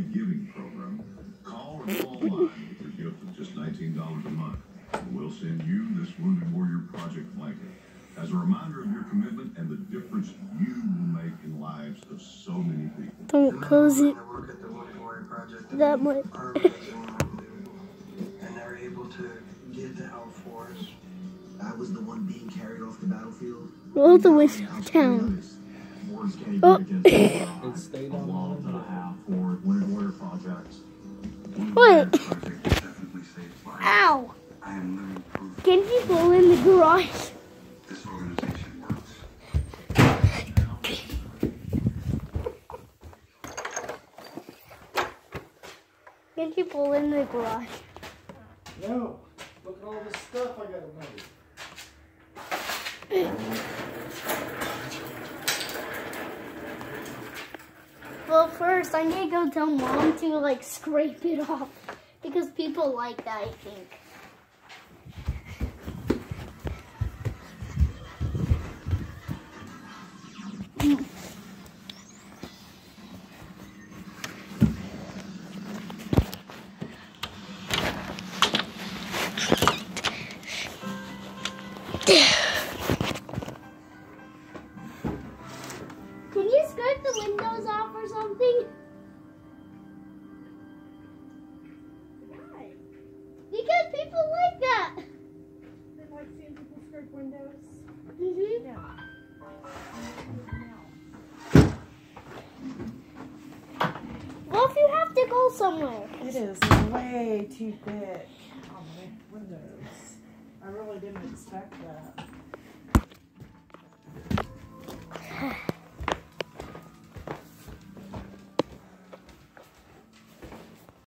giving program. Call or go online with your gift of just $19 a month. We'll send you this Wounded Warrior Project blanket as a reminder of your commitment and the difference you will make in lives of so many people. Don't close it I work at the Wounded Warrior Project. that much. And they were able to get to help for us. I was the one being carried off the battlefield. All the way through town. Words can't Oh. Lives. Ow! Can you go in the garage? this organization works. Can you pull in the garage? No. Look at all this stuff I gotta move. Well, first I need to go tell mom to like scrape it off because people like that. I think. Can the windows off or something? Why? Because people like that. They like seeing people scrape windows. hmm Yeah. Well, if you have to go somewhere. It is way too big on the windows. I really didn't expect that.